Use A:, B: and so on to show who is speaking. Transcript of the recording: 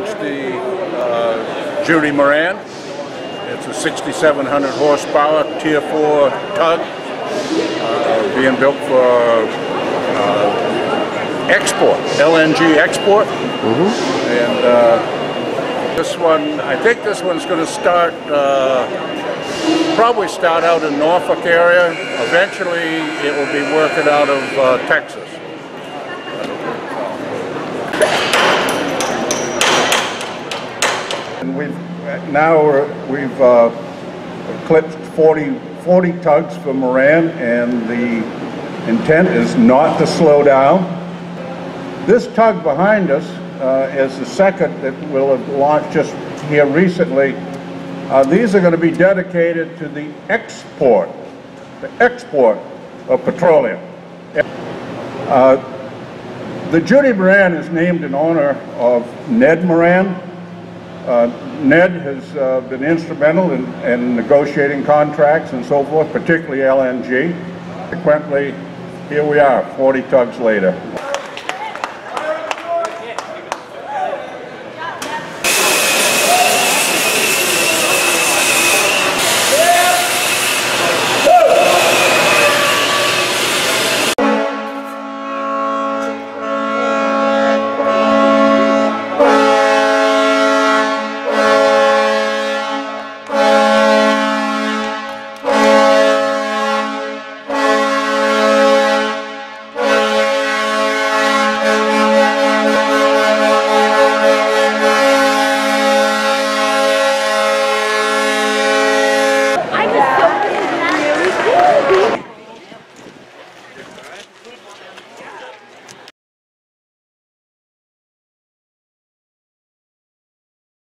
A: launched the uh, Judy Moran. It's a 6,700 horsepower Tier 4 tug uh, being built for uh, export, LNG export. And uh, this one, I think this one's going to start, uh, probably start out in Norfolk area. Eventually, it will be working out of uh, Texas. And we've, now we're- we've uh, eclipsed 40, 40 tugs for Moran, and the intent is not to slow down. This tug behind us uh, is the second that will have launched just here recently. Uh, These are going to be dedicated to the export, the export of petroleum. Uh, The Judy Moran is named in honor of Ned Moran. Uh, Ned has uh, been instrumental in, in negotiating contracts and so forth, particularly LNG. Consequently, here we are, 40 tugs later.